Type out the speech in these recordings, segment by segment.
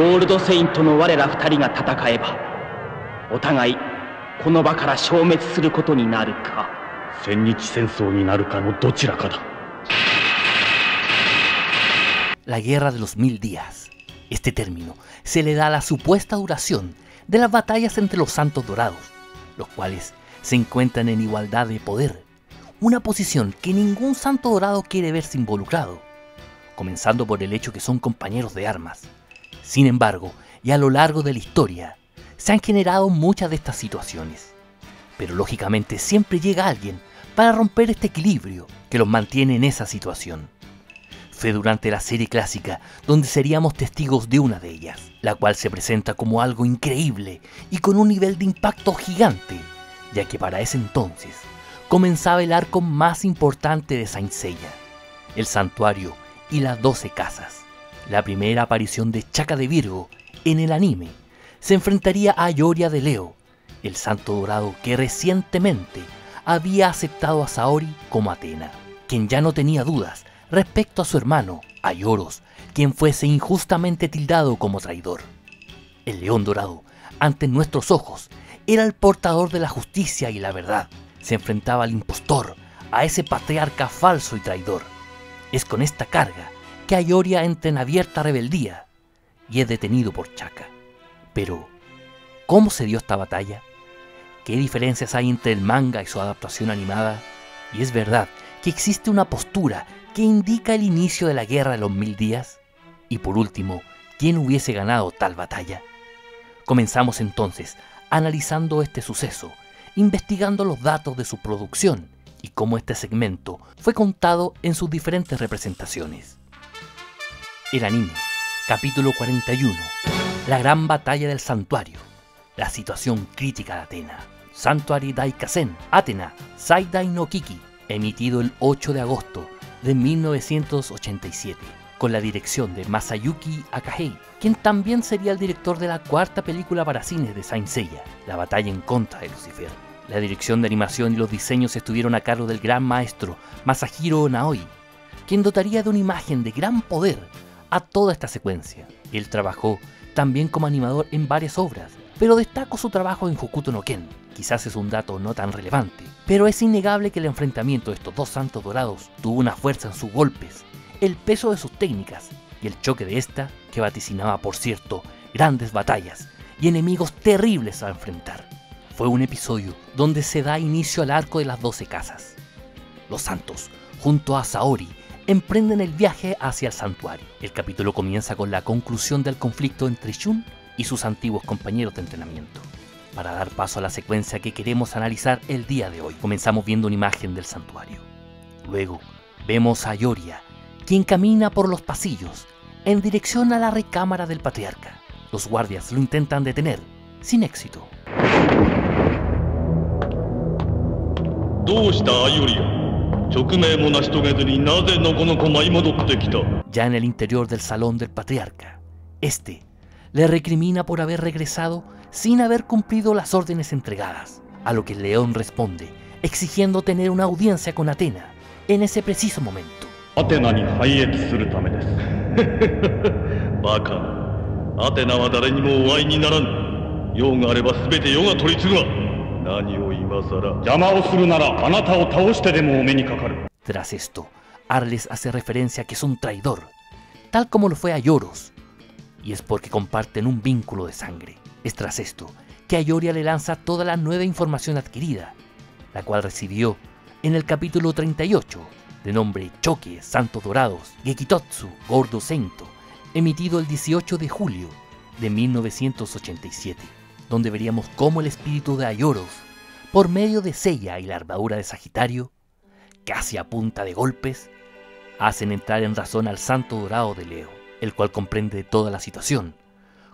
ゴールドセイントの我ら二人が戦えばお互いこの場から消滅することになるか千日戦争になるかのどちらかだ La Guerra de los Mil Días. Este término se le da a la supuesta duración de las batallas entre los Santos Dorados, los cuales se encuentran en igualdad de poder, una posición que ningún Santo Dorado quiere verse involucrado, comenzando por el hecho que son compañeros de armas. Sin embargo, y a lo largo de la historia, se han generado muchas de estas situaciones. Pero lógicamente siempre llega alguien para romper este equilibrio que los mantiene en esa situación. Fue durante la serie clásica donde seríamos testigos de una de ellas, la cual se presenta como algo increíble y con un nivel de impacto gigante, ya que para ese entonces comenzaba el arco más importante de Saint Seiya, el santuario y las doce casas. La primera aparición de Chaka de Virgo en el anime se enfrentaría a Ayoria de Leo, el santo dorado que recientemente había aceptado a Saori como Atena, quien ya no tenía dudas respecto a su hermano, Ayoros, quien fuese injustamente tildado como traidor. El león dorado, ante nuestros ojos, era el portador de la justicia y la verdad. Se enfrentaba al impostor, a ese patriarca falso y traidor. Es con esta carga que entra en abierta rebeldía y es detenido por Chaka. Pero, ¿cómo se dio esta batalla? ¿Qué diferencias hay entre el manga y su adaptación animada? Y es verdad que existe una postura que indica el inicio de la guerra de los mil días? Y por último, ¿quién hubiese ganado tal batalla? Comenzamos entonces analizando este suceso, investigando los datos de su producción y cómo este segmento fue contado en sus diferentes representaciones. El anime, capítulo 41, la gran batalla del santuario, la situación crítica de Atena, Santuari Daikazen, Atena, Saidai no Kiki, emitido el 8 de agosto de 1987, con la dirección de Masayuki Akahei, quien también sería el director de la cuarta película para cines de Saint Seiya, La batalla en contra de Lucifer. La dirección de animación y los diseños estuvieron a cargo del gran maestro Masahiro Naoi, quien dotaría de una imagen de gran poder a toda esta secuencia. Él trabajó también como animador en varias obras, pero destaco su trabajo en Hokuto no Ken. Quizás es un dato no tan relevante, pero es innegable que el enfrentamiento de estos dos santos dorados tuvo una fuerza en sus golpes, el peso de sus técnicas y el choque de esta que vaticinaba, por cierto, grandes batallas y enemigos terribles a enfrentar. Fue un episodio donde se da inicio al arco de las doce casas. Los santos, junto a Saori, emprenden el viaje hacia el santuario. El capítulo comienza con la conclusión del conflicto entre Shun y sus antiguos compañeros de entrenamiento. Para dar paso a la secuencia que queremos analizar el día de hoy, comenzamos viendo una imagen del santuario. Luego, vemos a Yoria, quien camina por los pasillos en dirección a la recámara del patriarca. Los guardias lo intentan detener, sin éxito. Ya en el interior del salón del patriarca, este le recrimina por haber regresado sin haber cumplido las órdenes entregadas, a lo que el león responde, exigiendo tener una audiencia con Atena en ese preciso momento. Tras esto, Arles hace referencia a que es un traidor, tal como lo fue a Yoros, y es porque comparten un vínculo de sangre. Es tras esto que Ayoria le lanza toda la nueva información adquirida, la cual recibió en el capítulo 38, de nombre Choque Santos Dorados Gekitotsu Gordo Sento, emitido el 18 de julio de 1987, donde veríamos cómo el espíritu de Ayoros, por medio de Sella y la armadura de Sagitario, casi a punta de golpes, hacen entrar en razón al Santo Dorado de Leo, el cual comprende toda la situación,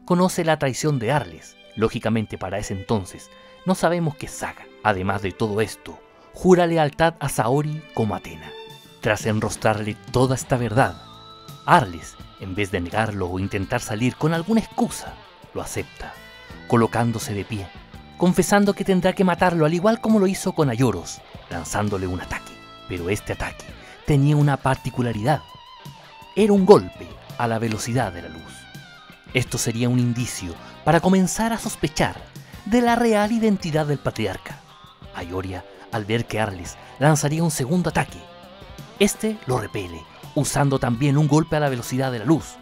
conoce la traición de Arles. Lógicamente para ese entonces no sabemos qué Saga. Además de todo esto, jura lealtad a Saori como Atena. Tras enrostrarle toda esta verdad, Arles, en vez de negarlo o intentar salir con alguna excusa, lo acepta, colocándose de pie, confesando que tendrá que matarlo al igual como lo hizo con Ayoros, lanzándole un ataque. Pero este ataque tenía una particularidad. Era un golpe a la velocidad de la luz Esto sería un indicio para comenzar a sospechar de la real identidad del patriarca. Ayoria, al ver que Arles lanzaría un segundo ataque, este lo repele, usando también un golpe a la velocidad de la luz.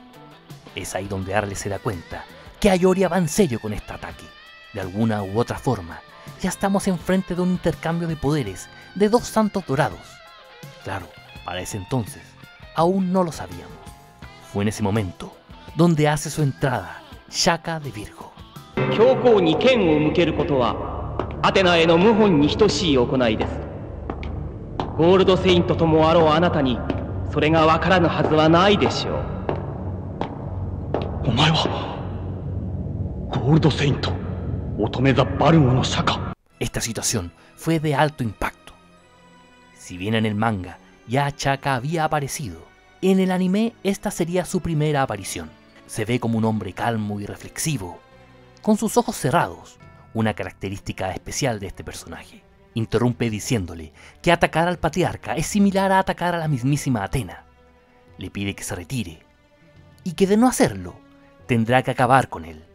Es ahí donde Arles se da cuenta que en serio con este ataque. De alguna u otra forma, ya estamos enfrente de un intercambio de poderes de dos santos dorados. Claro, para ese entonces, aún no lo sabíamos. Fue en ese momento donde hace su entrada Shaka de Virgo. Esta situación fue de alto impacto. Si bien en el manga ya Chaka había aparecido, en el anime esta sería su primera aparición. Se ve como un hombre calmo y reflexivo, con sus ojos cerrados, una característica especial de este personaje. Interrumpe diciéndole que atacar al patriarca es similar a atacar a la mismísima Atena. Le pide que se retire y que de no hacerlo tendrá que acabar con él.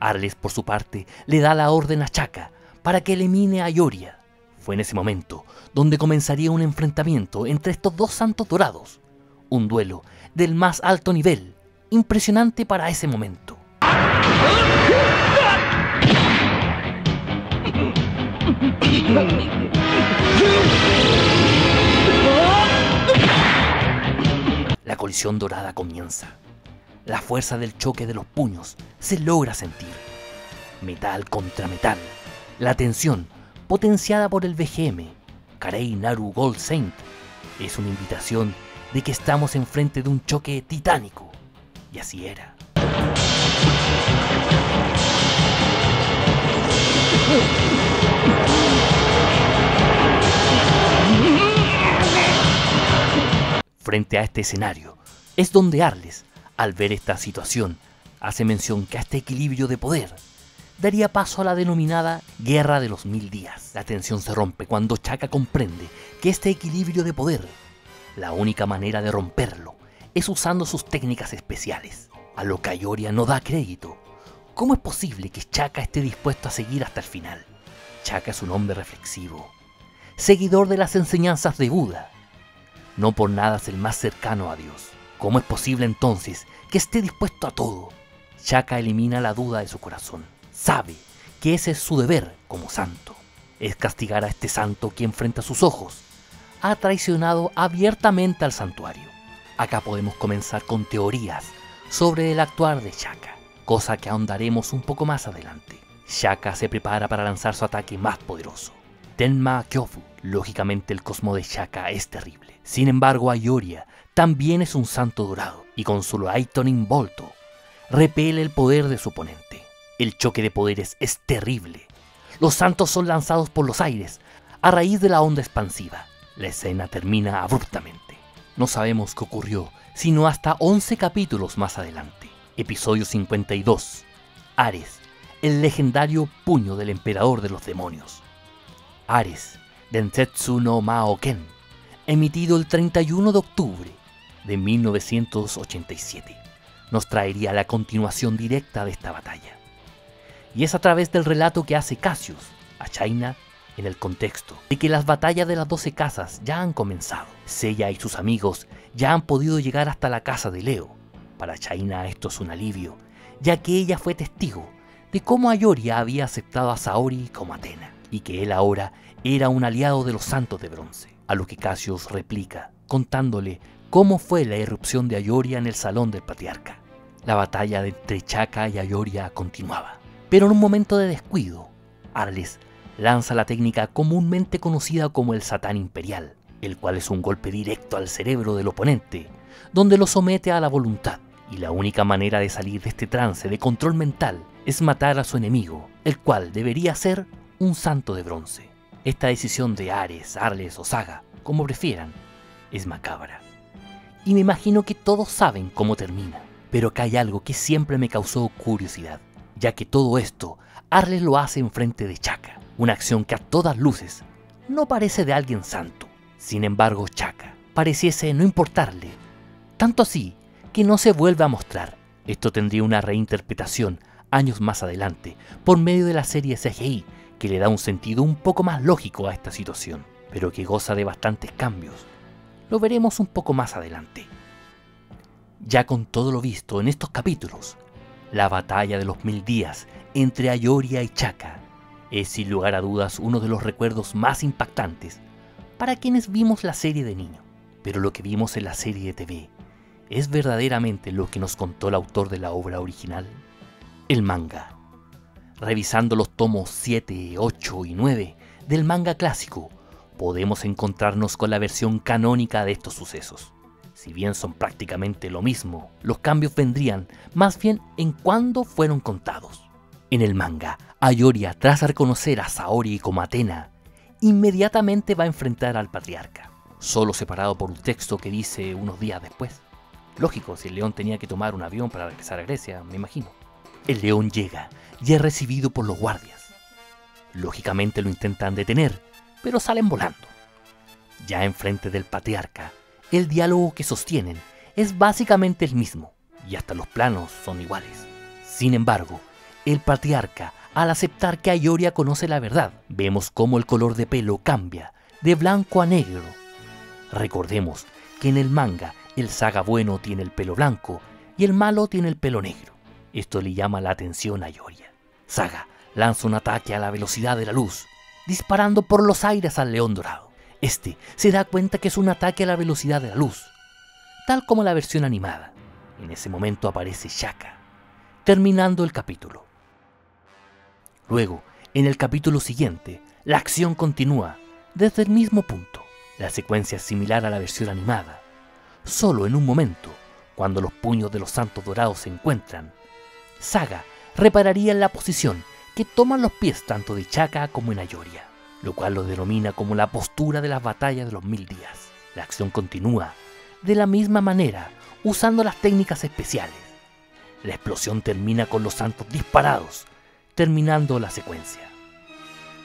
Arles, por su parte, le da la orden a Chaka para que elimine a Ioria. Fue en ese momento donde comenzaría un enfrentamiento entre estos dos santos dorados, un duelo del más alto nivel, impresionante para ese momento. La colisión dorada comienza. La fuerza del choque de los puños se logra sentir. Metal contra metal. La tensión, potenciada por el BGM, Karei Naru Gold Saint, es una invitación de que estamos enfrente de un choque titánico. Y así era. Frente a este escenario, es donde Arles, al ver esta situación, hace mención que a este equilibrio de poder daría paso a la denominada Guerra de los Mil Días. La tensión se rompe cuando Chaka comprende que este equilibrio de poder, la única manera de romperlo, es usando sus técnicas especiales. A lo que Ayoria no da crédito. ¿Cómo es posible que Chaka esté dispuesto a seguir hasta el final? Chaka es un hombre reflexivo, seguidor de las enseñanzas de Buda. No por nada es el más cercano a Dios. ¿Cómo es posible entonces que esté dispuesto a todo? Chaka elimina la duda de su corazón. Sabe que ese es su deber como santo. Es castigar a este santo quien frente a sus ojos ha traicionado abiertamente al santuario. Acá podemos comenzar con teorías sobre el actuar de Shaka, cosa que ahondaremos un poco más adelante. Shaka se prepara para lanzar su ataque más poderoso. Tenma Kyofu. Lógicamente el cosmo de Shaka es terrible. Sin embargo, Ayoria también es un santo dorado y con su Lightning Volto repele el poder de su oponente. El choque de poderes es terrible. Los santos son lanzados por los aires a raíz de la onda expansiva. La escena termina abruptamente. No sabemos qué ocurrió, sino hasta 11 capítulos más adelante. Episodio 52. Ares, el legendario puño del emperador de los demonios. Ares, Densetsu no Maoken, emitido el 31 de octubre de 1987, nos traería la continuación directa de esta batalla. Y es a través del relato que hace Cassius a China en el contexto de que las batallas de las 12 casas ya han comenzado. Seiya y sus amigos ya han podido llegar hasta la casa de Leo. Para China esto es un alivio, ya que ella fue testigo de cómo Ayoria había aceptado a Saori como Atena, y que él ahora era un aliado de los santos de bronce. A lo que Cassius replica, contándole cómo fue la irrupción de Ayoria en el salón del patriarca. La batalla entre Chaka y Ayoria continuaba. Pero en un momento de descuido, Arles lanza la técnica comúnmente conocida como el Satán Imperial, el cual es un golpe directo al cerebro del oponente, donde lo somete a la voluntad. Y la única manera de salir de este trance de control mental es matar a su enemigo, el cual debería ser un santo de bronce. Esta decisión de Ares, Arles o Saga, como prefieran, es macabra. Y me imagino que todos saben cómo termina, pero acá hay algo que siempre me causó curiosidad, ya que todo esto Arles lo hace enfrente de Chaka, una acción que a todas luces no parece de alguien santo. Sin embargo, Chaka pareciese no importarle, tanto así que no se vuelve a mostrar. Esto tendría una reinterpretación años más adelante por medio de la serie CGI, que le da un sentido un poco más lógico a esta situación, pero que goza de bastantes cambios. Lo veremos un poco más adelante. Ya con todo lo visto en estos capítulos, la batalla de los mil días entre Ayoria y Chaka es sin lugar a dudas uno de los recuerdos más impactantes para quienes vimos la serie de niño. Pero lo que vimos en la serie de TV es verdaderamente lo que nos contó el autor de la obra original, el manga. Revisando los tomos 7, 8 y 9 del manga clásico, podemos encontrarnos con la versión canónica de estos sucesos. Si bien son prácticamente lo mismo, los cambios vendrían más bien en cuándo fueron contados. En el manga, Ayoria, tras reconocer a Saori como Atena, inmediatamente va a enfrentar al patriarca, solo separado por un texto que dice unos días después. Lógico, si el león tenía que tomar un avión para regresar a Grecia, me imagino. El león llega y es recibido por los guardias. Lógicamente lo intentan detener, pero salen volando. Ya enfrente del patriarca, el diálogo que sostienen es básicamente el mismo, y hasta los planos son iguales. Sin embargo, el patriarca, al aceptar que Ayoria conoce la verdad, vemos cómo el color de pelo cambia de blanco a negro. Recordemos que en el manga el saga bueno tiene el pelo blanco y el malo tiene el pelo negro. Esto le llama la atención a Ayoria. Saga lanza un ataque a la velocidad de la luz, disparando por los aires al león dorado. Este se da cuenta que es un ataque a la velocidad de la luz, tal como la versión animada. En ese momento aparece Shaka, terminando el capítulo. Luego, en el capítulo siguiente, la acción continúa desde el mismo punto. La secuencia es similar a la versión animada. Solo en un momento, cuando los puños de los santos dorados se encuentran, Saga repararía en la posición que toman los pies tanto de Chaka como en Ayoria, lo cual lo denomina como la postura de las batallas de los mil días. La acción continúa de la misma manera, usando las técnicas especiales. La explosión termina con los santos disparados, terminando la secuencia,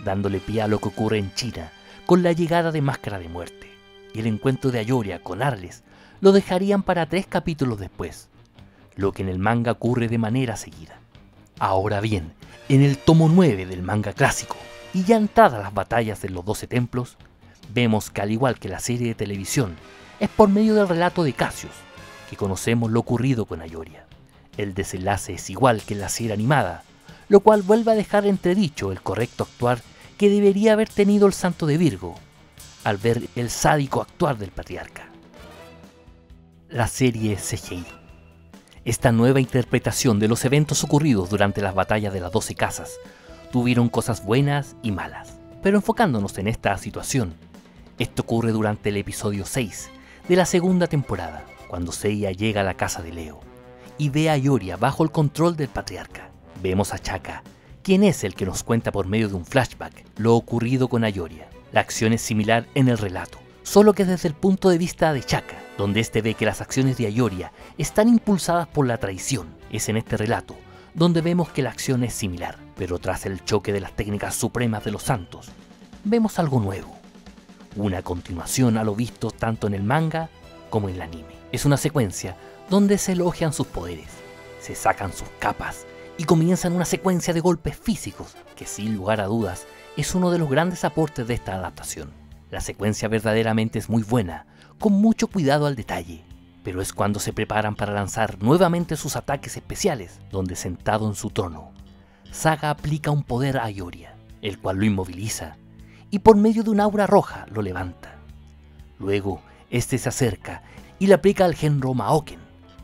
dándole pie a lo que ocurre en China con la llegada de Máscara de Muerte y el encuentro de Ayoria con Arles lo dejarían para tres capítulos después, lo que en el manga ocurre de manera seguida. Ahora bien, en el tomo 9 del manga clásico, y ya entradas las batallas de los Doce Templos, vemos que al igual que la serie de televisión, es por medio del relato de Cassius que conocemos lo ocurrido con Ayoria. El desenlace es igual que en la serie animada, lo cual vuelve a dejar entredicho el correcto actuar que debería haber tenido el santo de Virgo al ver el sádico actuar del patriarca. La serie CGI. Esta nueva interpretación de los eventos ocurridos durante las batallas de las doce casas tuvieron cosas buenas y malas, pero enfocándonos en esta situación, esto ocurre durante el episodio 6 de la segunda temporada, cuando Seiya llega a la casa de Leo y ve a Yoria bajo el control del patriarca. Vemos a Chaka, quien es el que nos cuenta por medio de un flashback lo ocurrido con Ayoria. La acción es similar en el relato, solo que desde el punto de vista de Chaka, donde este ve que las acciones de Ayoria están impulsadas por la traición. Es en este relato donde vemos que la acción es similar, pero tras el choque de las técnicas supremas de los santos, vemos algo nuevo. Una continuación a lo visto tanto en el manga como en el anime. Es una secuencia donde se elogian sus poderes, se sacan sus capas y comienzan una secuencia de golpes físicos que sin lugar a dudas es uno de los grandes aportes de esta adaptación. La secuencia verdaderamente es muy buena, con mucho cuidado al detalle, pero es cuando se preparan para lanzar nuevamente sus ataques especiales, donde sentado en su trono, Saga aplica un poder a Ioria, el cual lo inmoviliza, y por medio de un aura roja lo levanta. Luego, este se acerca y le aplica al Genro Maoken,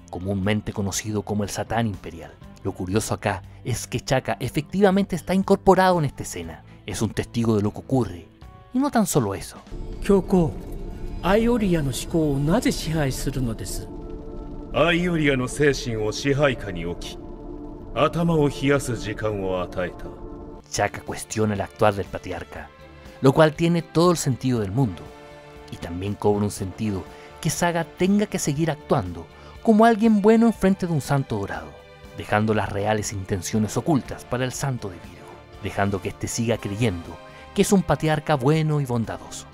comúnmente conocido como el Satán Imperial. Lo curioso acá es que Chaka efectivamente está incorporado en esta escena. Es un testigo de lo que ocurre. Y no tan solo eso. Chaka cuestiona el actuar del patriarca, lo cual tiene todo el sentido del mundo. Y también cobra un sentido que Saga tenga que seguir actuando como alguien bueno enfrente de un santo dorado, dejando las reales intenciones ocultas para el santo de Virgo, dejando que éste siga creyendo que es un patriarca bueno y bondadoso.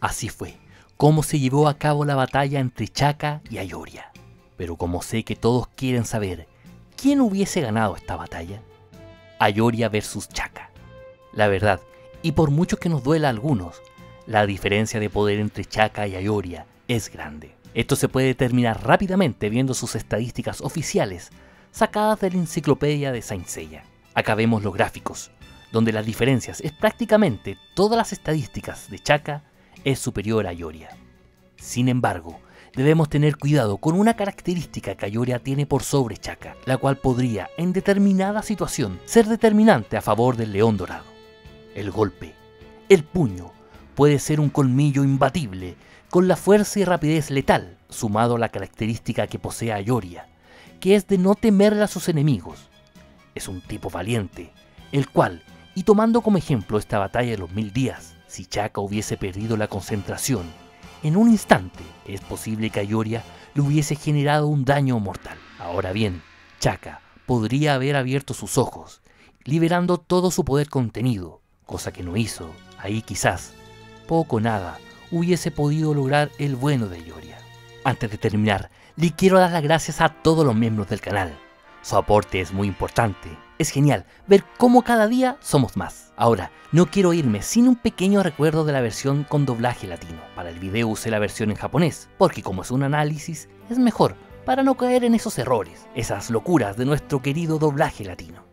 Así fue, cómo se llevó a cabo la batalla entre Chaka y Ayoria. Pero como sé que todos quieren saber, ¿quién hubiese ganado esta batalla? Ayoria versus Chaka. La verdad, y por mucho que nos duela a algunos, la diferencia de poder entre Chaka y Ayoria es grande. Esto se puede determinar rápidamente viendo sus estadísticas oficiales sacadas de la enciclopedia de Saint Seiya. Acá los gráficos, donde las diferencias es prácticamente todas las estadísticas de Chaka es superior a Ayoria. Sin embargo, debemos tener cuidado con una característica que Ayoria tiene por sobre Chaka, la cual podría, en determinada situación, ser determinante a favor del león dorado. El golpe, el puño, puede ser un colmillo imbatible, con la fuerza y rapidez letal, sumado a la característica que posee Ayoria, que es de no temerle a sus enemigos. Es un tipo valiente, el cual, y tomando como ejemplo esta batalla de los mil días, si Chaka hubiese perdido la concentración, en un instante es posible que Ayoria le hubiese generado un daño mortal. Ahora bien, Chaka podría haber abierto sus ojos, liberando todo su poder contenido, cosa que no hizo. Ahí quizás, poco nada, hubiese podido lograr el bueno de Ayoria. Antes de terminar, le quiero dar las gracias a todos los miembros del canal. Su aporte es muy importante. Es genial ver cómo cada día somos más. Ahora, no quiero irme sin un pequeño recuerdo de la versión con doblaje latino. Para el video usé la versión en japonés, porque como es un análisis, es mejor para no caer en esos errores, esas locuras de nuestro querido doblaje latino.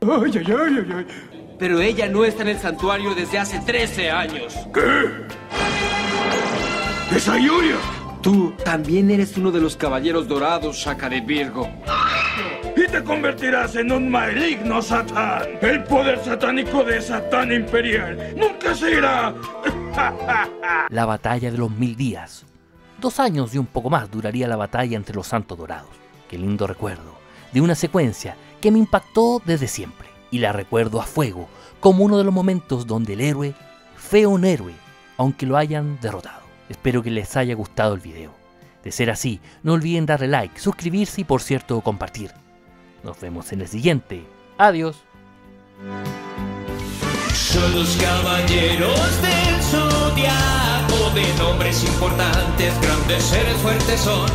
Pero ella no está en el santuario desde hace 13 años. ¡Es Ayuria! Tú también eres uno de los caballeros dorados, Shaka de Virgo. Y te convertirás en un maligno Satán. El poder satánico de Satán Imperial nunca se irá. La batalla de los mil días. Dos años y un poco más duraría la batalla entre los santos dorados. Qué lindo recuerdo de una secuencia que me impactó desde siempre. Y la recuerdo a fuego como uno de los momentos donde el héroe fue un héroe, aunque lo hayan derrotado. Espero que les haya gustado el video. De ser así, no olviden darle like, suscribirse y por cierto compartir. Nos vemos en el siguiente. Adiós. Son los caballeros del zodiaco de nombres importantes, grandes seres fuertes son.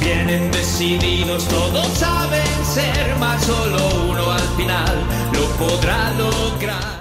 Vienen decididos, todos saben ser, más solo uno al final lo podrá lograr.